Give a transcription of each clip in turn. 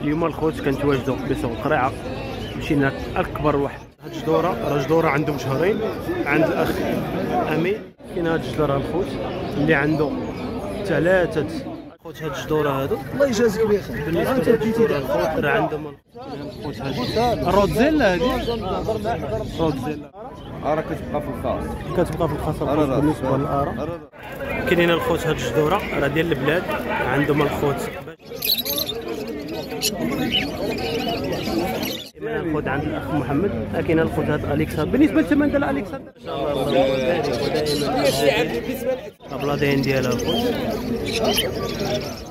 اليوم الخوت كنتواجدوا بسوق قريعه مشينا اكبر واحد. هاد الجدوره راه جدورة عندهم شهرين عند الاخ امين كاين هاد الجدوره الخوت اللي عنده ثلاثة خوت هاد الجدوره هادو. الله يجازيك بخير بالنسبة للجدوره الخوت راه عندهم الخوت هادي الرودزيلا هادي؟ رودزيلا راه كتبقى في الخاص كتبقى في الخوت بالنسبة للارا كاينين الخوت هاد الجدوره راه ديال البلاد عندهم الخوت. الخوت عند الأخ محمد. كاين الخوت هاد اليكسا بالنسبة للثمن ديال اليكسا إن شاء الله. الله. يبارك ودائما ديالها الخوت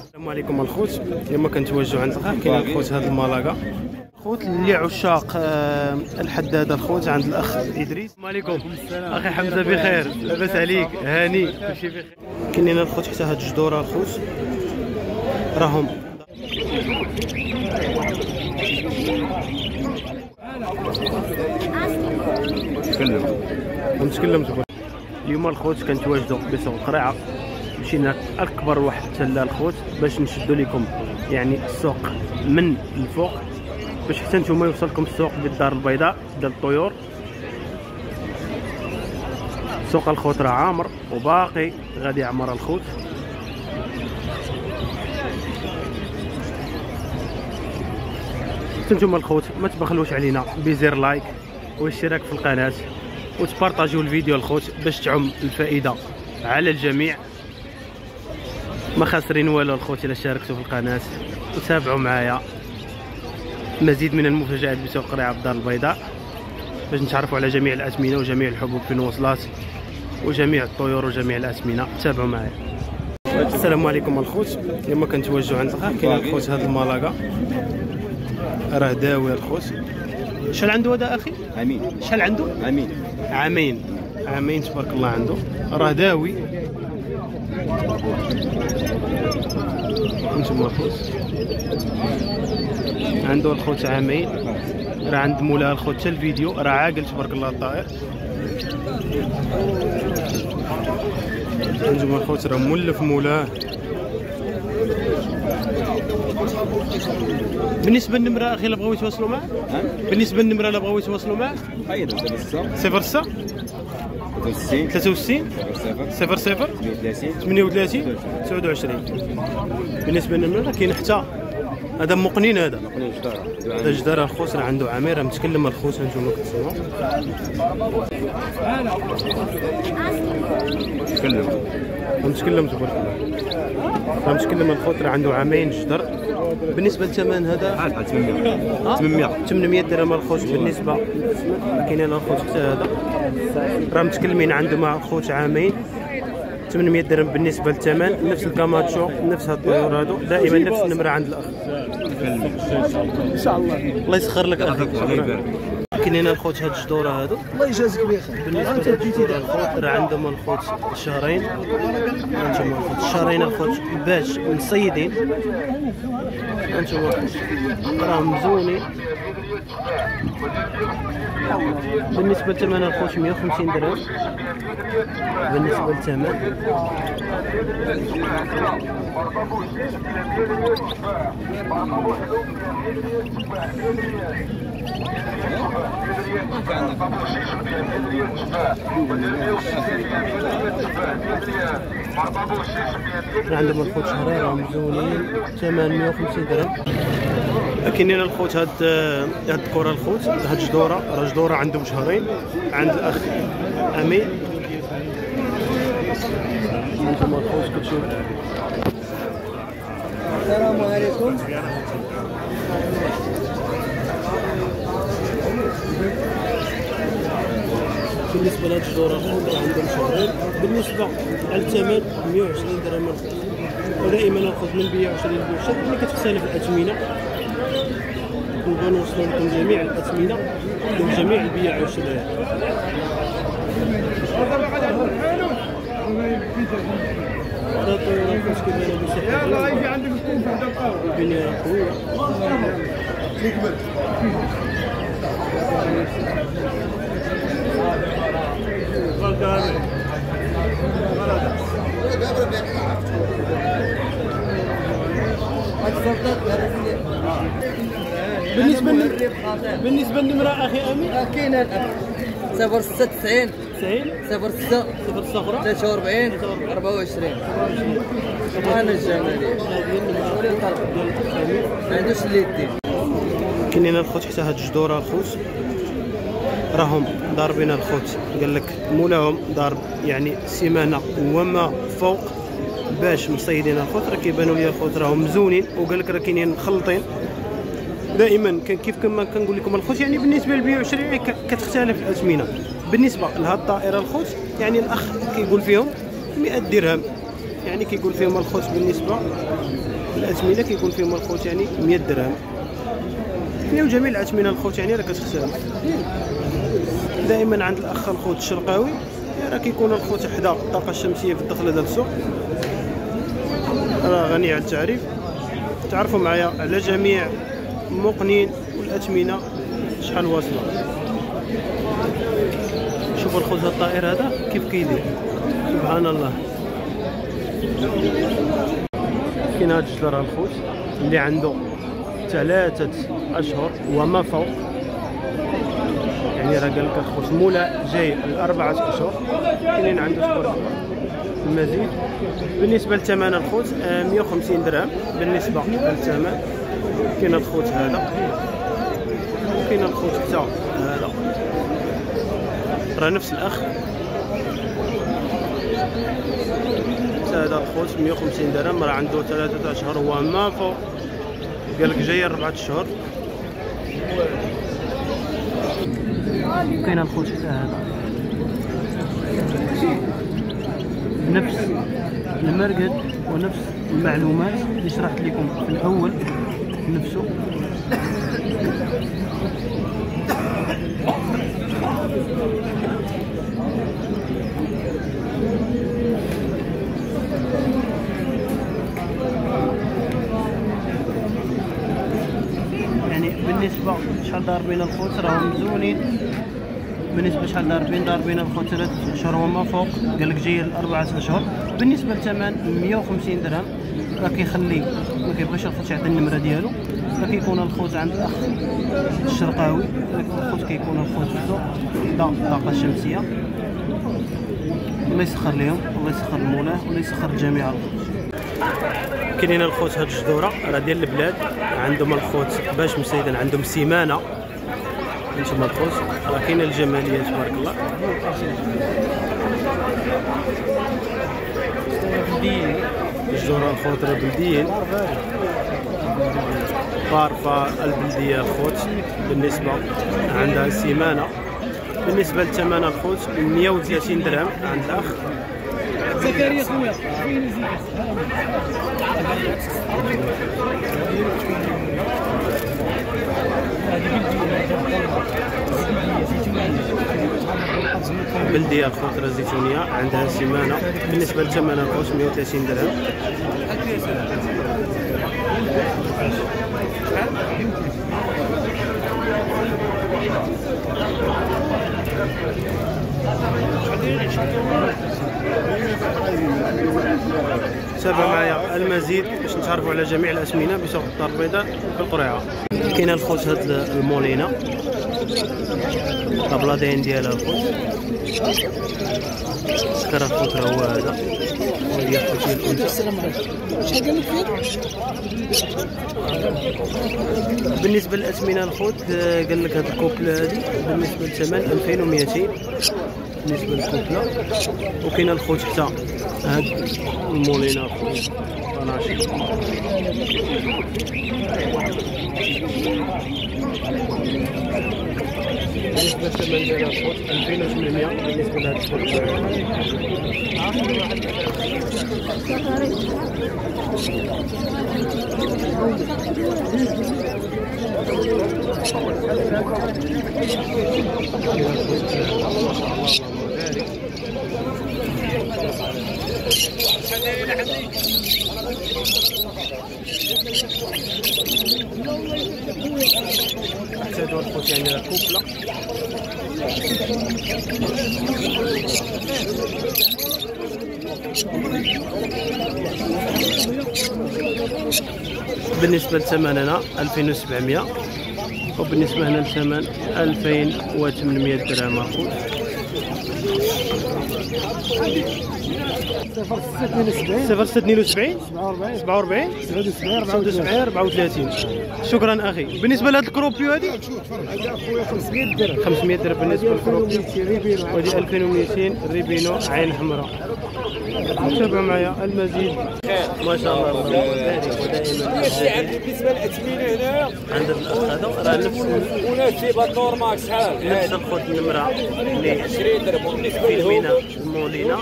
السلام عليكم الخوت. اليوم كنتواجدوا عند الأخ. كاين الخوت هاد المالاكا خوت اللي عشاق آه، الحداد الخوت عند الأخ إدريس. السلام عليكم. أخي حمزة بخير. لاباس عليك. هاني. كلشي بخير. كاينين الخوت حتى هاد الجدوره الخوت. راهم. تكلم ونتكلم تقول اليوم الخوت كنتواجدوا بسوق قريعه مشينا أكبر واحد تلا الخوت باش نشدوا لكم يعني السوق من الفوق باش حتى نتوما يوصلكم السوق ديال الدار البيضاء ديال الطيور. سوق الخوت راه عامر وباقي غادي يعمر الخوت. حتى نتوما الخوت ما تبخلوش علينا. بزر لايك والاشتراك في القناة وتبارطاجيو الفيديو الخوت باش تعم الفائدة على الجميع. ما خاسرين والو الخوت إلا شاركتوا في القناة وتابعوا معايا. مزيد من المفاجآت بسوق قريعة الدار البيضاء. باش نتعرفوا على جميع الأثمنة وجميع الحبوب فين وصلات وجميع الطيور وجميع الأثمنة تابعوا معايا. السلام عليكم الخوت. اليوم كنتوجهوا عند كاين الخوت هذا المالاكا راه داوي الخوت شحال عنده هذا أخي؟ أمين. شحال عنده؟ أمين. عامين عامين تبارك الله عنده. راه داوي. أنتم الخوت عنده الخوت عامين راه عند مولاه الخوت حتى الفيديو راه عاقل تبارك الله الطائر. أنتم الخوت راه مولف مولاه بالنسبة للنمره أخي اللي بغاو يتواصلوا معاه؟ بالنسبة للنمره اللي بغاو يتواصلوا الصا صفر ستة 63 63 صفر صفر صفر 32 38 29 بالنسبة للنمره كاين حتى. هذا مقنين هذا. نقول جدارة هذا جدار الخوص راه عنده عامر راه متكلم الخوص أنتم كتسمعوا تكلم. متكلم تبارك الله. راه متكلم الخوت راه عنده عامين جدر بالنسبة للثمن هذا؟ بحال بحال 800 800 800 درهم الخوت بالنسبة. كاين الخوت حتى هذا. راه متكلمين عنده مع الخوت عامين. 800 درهم بالنسبة للثمن. نفس الكاماتشو نفس هاد الطيور هادو. دائما نفس النمرة عند الأخ. ان شاء الله الله يسخر لك أخي. كاينين الخوت هاد الجدورة هادو. الله يجازيك بخير. بالنسبة الخوت راه عندهم الخوت شهرين. هانتوما الخوت شهرين الخوت باش مصيدين هانتوما الخوت. راهم مزونين. بالنسبة لثمن الخوت 150 درهم. بالنسبة للثمن. عندهم الخوت شهرين ثمن 150 درهم. كاينين الخوت هاد هاد الكره الخوت هاد جدورة راه جدورة عندهم شهرين عند الأخ امين أنتم الخوت كتشوف السلام عليكم. بالنسبة لهاد الجدوره الخوت راه عندهم شهرين بالنسبة للثمن 120 درهم. ودائما الخوت من 120 ل 120 اللي كتختلف الأثمنة نبغيو نوصلوا لكم جميع الاثمنه وجميع البيع والشراء لل... بالنسبة للنمره أخي امين كاين الأخ صفر ستة تسعين. 90 صفر ستة. صفر صغرى 43 24 أنا الجمالية. ما عندوش اللي يدي. كاينين الخوت حتى هاد الجدوره الخوت. راهم ضاربين الخوت. قال لك مولاهم ضارب يعني سيمانة وما فوق باش مصيدين الخوت. راه كيبانوا لي الخوت راهم مزونين. وقال لك راه كاينين مخلطين دائما كيف كما كنقول لكم الخوت يعني بالنسبة للبيع والشراء كتختلف الاثمنه بالنسبة لهاد الطائره الخوت يعني الأخ كيقول فيهم 100 درهم. يعني كيقول فيهم الخوت بالنسبة الاثمنه كيقول فيهم الخوت يعني 100 درهم. يعني وجميع الاثمنه الخوت يعني راه كتختلف. دائما عند الأخ الخوت الشرقاوي راه كيكون الخوت حدا الطاقة الشمسية في الدخله ديال السوق. راه غني عن التعريف. تعرفوا معايا على جميع المقنين والاثمنه شحال واصلة؟ شوفوا هاد الطائر هذا كيف كيدير. سبحان الله. كاين هاد الشجره الخوت اللي عنده ثلاثة أشهر وما فوق. يعني راه قال لك الخوت مولا جاي الأربعة أشهر. كاينين عنده شكون المزيد. بالنسبة لثمن آه، 150 درهم. بالنسبة للثمن كاين الخوت هذا. وكاين الخوت حتى هذا. راه نفس الأخ. هذا الخوت 150 درهم راه عنده ثلاثة أشهر وما فوق. قال لك جاي أربعة أشهر كاين الخوت حتى هذا. نفس المرقد ونفس المعلومات اللي شرحت لكم في الأول. نفسه. يعني بالنسبة شحال ضاربين الخوت راهم مزونين بالنسبة شحال ضاربين ضاربين الخوت ثلاث أشهر وما فوق قال لك جاي لأربعة أشهر بالنسبة للثمن 150 درهم. راه كيخلي ما كيبغيش الخوت يعطي النمرة ديالو راه كيكون الخوت عند الأخ الشرقاوي الخوت كيكون الخوت في السوق حدا الطاقة الشمسية الله يسخر لهم الله يسخر المولاه والله يسخر الجميع الخوت. كاينين الخوت هاد الجدوره راه ديال البلاد عندهم الخوت باش مسيدين عندهم سيمانة. أنتم الخوت راه كاينة الجمالية تبارك الله. الجدوره الخوت راه بلديين طارفة البلدية الخوت بالنسبة عندها سيمانة. بالنسبة لثمن الخوت 130 درهم عند الاخ زكريا خويا بلديه الخضره الزيتونيه عندها سيمانه بالنسبة لثمن القوس 130 درهم. تابع معايا المزيد باش نتعرفوا على جميع الأسمنة بسوق الدار البيضاء في القريعة. كاين الخوت هاد المولينا الطبلادين ديالها الخوت. الخوت راه هو هذا وهي فيه؟ بالنسبة للاسمنه الخوت آه، قال لك هاد الكوبلة هادي بالنسبة للثمن 2200 بالنسبة للكوبلة. وكاين الخوت حتى هاد المولينا الخوت. 12 بالنسبة للثمن ديال الخوت 2800 بالنسبة لهاد الخوت احتاجوا الخوت يعني كوبله بالنسبة للثمن هنا 2700 وبالنسبة هنا للثمن 2800 درهم اخويا صفر ستة اثنين وسبعين. 0672 سبعة وربعين 47 سبعة وتسعين 79 34 شكرا أخي. بالنسبة لهاد ال croupion هادي؟ هذا اخويا 500 درهم 500 درهم بالنسبة لل croupion 2200 rubino وهذه 2200 rubino عين حمراء. تابعوا معايا المزيد. ما شاء الله. بالنسبة للاثمنه هنا. عند الاخ هذا راه نفس مناسبه ال normal شحال نفس الخوت النمره اللي 20 درهم وبالنسبه في لهم. المينا المولينا.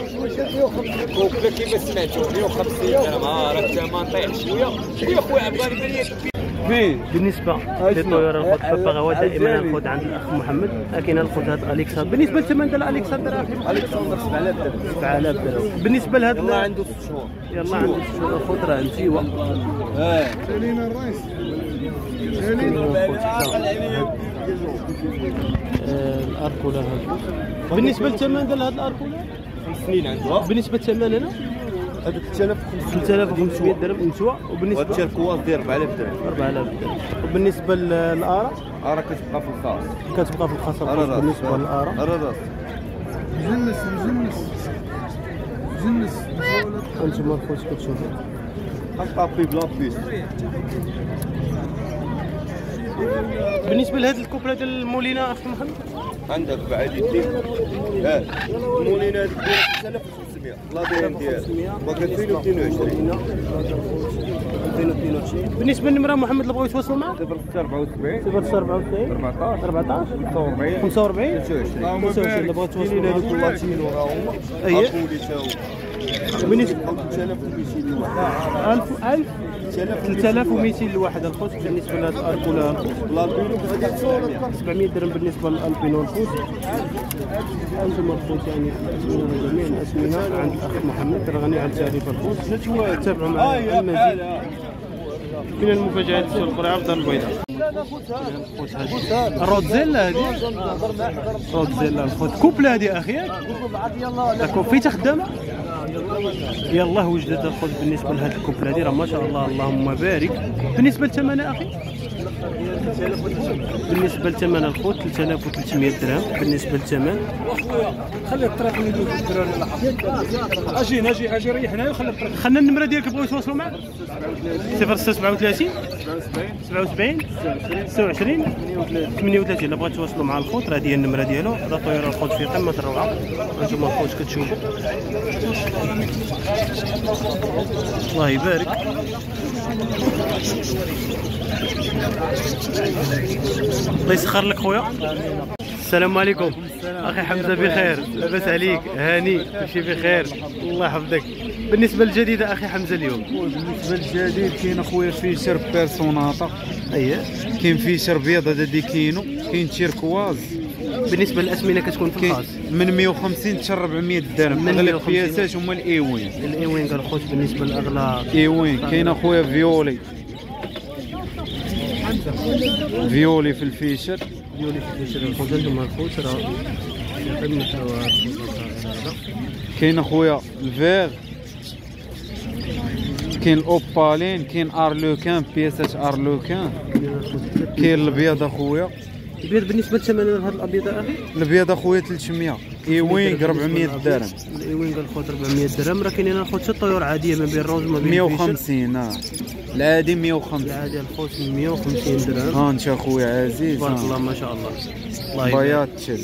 couple كيما سمعتوا 150 درهم ها راه الثمن طايح شوية. شوية خويا عبالي بالي بالنسبة للطيور الخوت باباغاوا دائما الخوت عند الأخ محمد. لكن الخوت هذا Alexandre بالنسبة للثمن ديال Alexandre أخي. Alexandre 7000 درهم 7000 درهم بالنسبة لهذا والله عنده ست شهور يلا عند الخوت راه نتيوه آه سالينا الرئيس الاركولا هذا بالنسبة للثمن ديال هذا الاركولا خمس سنين عنده بالنسبة للثمن هنا هذا 3500 3500 درهم. نتوى وبالنسبه وهذا الكواز داير 4000 درهم. 4000 درهم. وبالنسبة للارا راه كتبقى في الخاص. كتبقى في الخاص بالنسبة للارا راه راس مجنس مجنس مجنس أنتم الخوت كتشوفوا. طابي بلا بيس. بالنسبة لهذه الكوبلة ديال المولينا أخي محمد؟ عندك بعد يديك آه المولين هذيك دايره 3500 لا ديال. باقي 2022 بالنسبة للنمرة محمد اللي بغاو يتواصلوا معك 074 094 14 14 45 45 25 25 اللي بغاو يتواصلوا كاينين هذوك معك اللاتينو راه هما أيه. أقولي تا هو بالنسبة 3200 لواحد 1000 1000 3200 لواحد الخوت بالنسبة لهذا الاركولا هذاك 700 700 درهم بالنسبة للالبينو الخوت أنتم الخوت يعني الاسمنه جميع الاسمنه عند الاخ محمد راه غني عن تعريف الخوت. تابعوا معنا. المزيد. من المفاجآت الأخرى عبد البيضاء. رودزيلا هذه رودزيلا الخوت. كوبلا هذه أخي؟ يلا. في خدامه يلا وجدت الخوت بالنسبة لهذه الكوبلا هذه راه ما شاء الله اللهم بارك. بالنسبة للثمن أخي؟ بالنسبة لثمن الخوت 3300 درهم. بالنسبة للثمن خلي الطريق اللي يدوز الدراري الله أجي أجي أجي ريحنا وخلي الطريق. خلنا النمرة ديالك بغاو يتواصلوا معك 0637 77 26 38 إلا بغيتوا تواصلوا مع الخوت راه هذه النمرة ديالو. راه طيور الخوت في قمة الروعة. أنتم الخوت كتشوفوا. الله يبارك. الله يسخر لك خويا. السلام عليكم. أخي حمزة بخير. لاباس عليك. هاني. كلشي بخير. الله يحفظك. بالنسبة للجديده أخي حمزة اليوم. بالنسبة للجديد كاين أخويا Fischer personata اييه كاين Fischer بيض هذا دي كينو كاين turquoise بالنسبة للأسمنة كتكون في الخاص. من 150 حتى 400 درهم. 150. البياسات هما ال euwing. ال euwing آلخوت بالنسبة لاغلى euwing. كاين أخويا violet. violet في ال Fischer. violet في ال Fischer. الخوت أنتم الخوت راه كاين أخويا الفيغ كاين ال opaline كاين arlequin بياسات arlequin. كاين الابيض أخويا. البيض بالنسبة للثمن هذا الأبيض أخي؟ الابيض أخويا 300 ايوين 400 درهم. الايوين قال خوت 400 درهم؟ راه كاينين الخوت حتى الطيور عادية ما بين الروز ما بين الفيشر. 150 آه. العادي 150 العادي الخوت 150 درهم. ها انت أخويا عزيز تبارك. الله ما شاء الله. الله يبارك. بياض تشد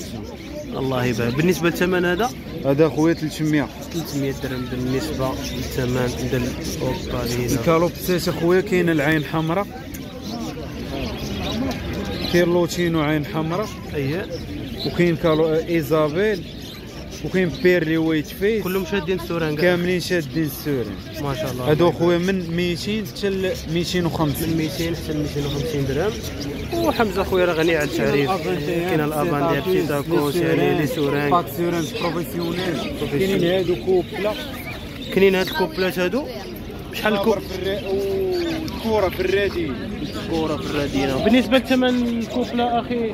الله يبارك. بالنسبة للثمن هذا؟ هذا أخويا 300 300 درهم بالنسبة للثمن ديال الاوبالينا الكالوبسات أخويا كاين العين حمراء. كاين لوتينو عين حمراء اييه وكاين كالو إيزابيل. وكاين بيرلي ويت فيس. كلهم شادين السوران. كاملين شادين السوري ما شاء الله. هادو اخويا من 200 حتى ل 250 من 200 حتى ل 250 درهم. وحمزة خويا راه غني على التعريف. كاين الافان ديال بتيتاكوس يعني لي سوران باك سوران بروفيسيونيل كاينين هادو كوبلا. كاينين هاد الكوبلات هادو؟ بشحال الكوب الكورة في الرادي كورة في الرادينة بالنسبة لثمن الكوبلا أخي؟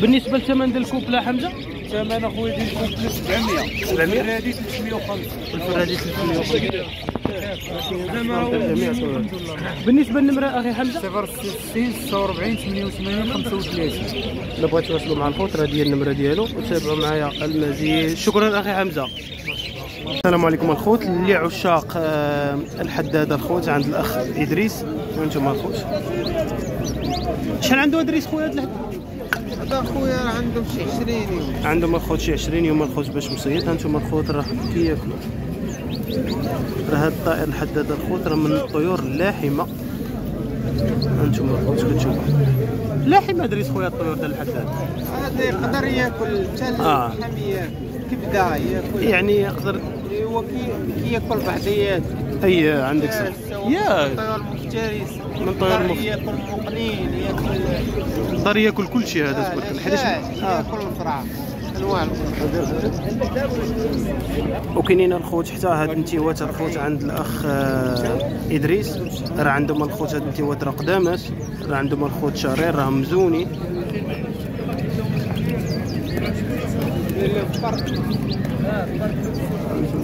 بالنسبة لثمن ديال الكوبلا حمزة؟ ثمن أخويا ديال الكوبلا 700 700 الرادي 350 الفرادي 350 جميع الطيور. بالنسبة للنمرة أخي حمزة؟ 06 46 88 35 الا بغيتو توصلوا مع الخوت راه ديال النمرة ديالو وتابعوا معايا المزيد. شكرا أخي حمزة. السلام عليكم الخوت. اللي عشاق آه، الحداد الخوت عند الأخ إدريس. وأنتم الخوت؟ شحال عنده إدريس خويا هذا خويا راه عنده شي 20 يوم. عندهم الخوت شي 20 يوم الخوت باش مصيد هانتوما الخوت راه كياكلوا راه هاد الطائر الحداد الخوت راه من الطيور اللاحمة. هانتوما الخوت كتشوفوا لاحمة إدريس خويا الطيور ديال الحداد. هذا يقدر ياكل حتى آه. اللحم ياكل كبدة ياكل. يعني يقدر هو كي كياكل بعضيات. أي عندك صح. يا. الطيور المفترس. من طيور مخ- ياكل مقنين ياكل يقدر ياكل كل شيء هذا تبارك لا، حيتاش ياكل الفراع وكاينين الخوت حتى هاد النتيوات الخوت عند الأخ آه، إدريس. راه عندهم الخوت هاد النتيوات راه قدامات راه عندهم الخوت شرير راه مزونين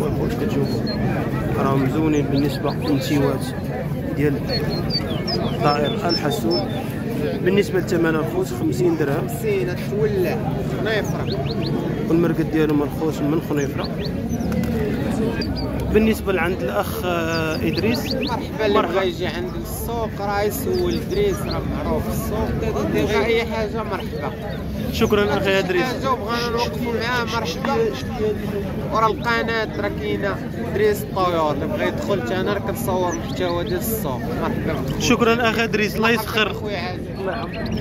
هانتوما الخوت كتشوفوا راه مزونين بالنسبة للنتيوات ديال الطائر الحسون بالنسبة لثمن الخوت 50 درهم. سينا تولع خنيفره والمرقد ديالهم الخوت من خنيفرة. بالنسبة لعند الأخ آه، إدريس. مرحبا اللي بغى يجي عند السوق راه يسول دريس راه معروف. السوق بغى أي حاجة مرحبا. شكرا أخي أدريس. حاجة وبغانا نوقفوا معاه مرحبا. ورا القناة راه كاينة دريس الطيور اللي بغى يدخل حتى أنا راه كنصور محتوى ديال السوق. مرحبا. شكرا أخي أدريس الله يسخر. عادل